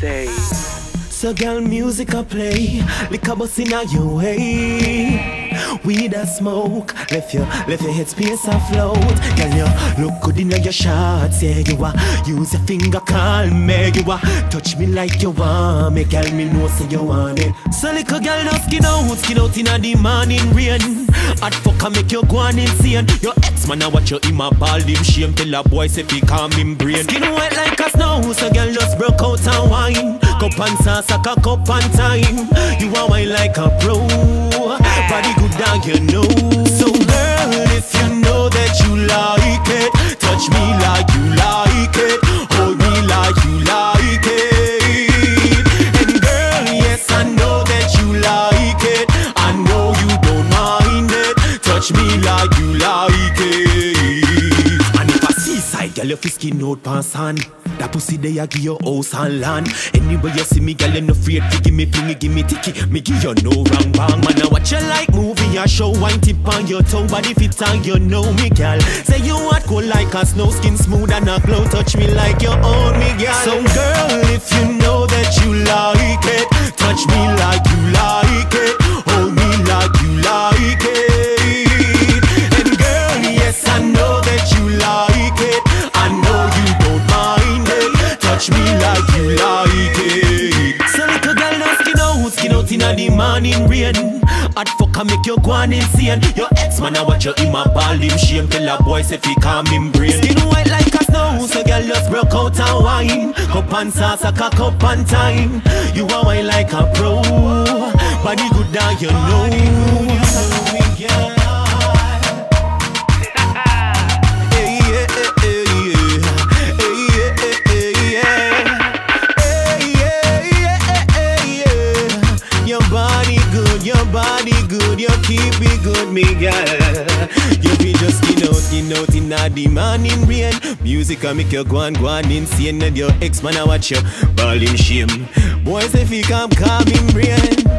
Say. So girl, music a play, liquor bus in a your way. Weed a smoke, left your left your headspace afloat. Girl, you look good in your shots, yeah you are. Use your finger, call me, you are. Touch me like you want me, girl, me know say you want it. So little girl, no skin out, skin out in the morning rain. Hot fuck I make you go on insane. Your ex man I watch you in my ball him shame. Tell a boy say fi calm him brain. Skin wet like a snow, so girl just broke out and wine. Cup and sauce, a cup and time. You are wine like a pro. Body dog, you know. So girl, if you know that you like it, touch me like you like it, hold me like you like it. And girl, yes I know that you like it. I know you don't mind it. Touch me like you like it. And if I see side, girl, your skin out pants hand. That pussy they a give you house and land. Anyway you see me, girl, you no afraid to give me flingy, give me ticky. Me give you no wrong bang, man. I watch you like movie, I show wine tip on your toe, body fit and you know me, girl. Say you hot cold like a snow, skin smooth and a glow. Touch me like you own me, girl, out, out inna the morning rain. Hot fuck I make you go on insane. Your ex man I watch you in my ball him shame. Tell a boy say fi calm him brain. Skin white like a snow, so girl just broke out and wine. Cup and sauce, a cock up and time. You a wine like a pro. but Body good down, you know. Body good, you keep it good, me girl. You be just skin out, skin out in the morning rain. Music a make you go and go and insane, and your ex man a watch you ball in shame. Boys if he come calm him brain.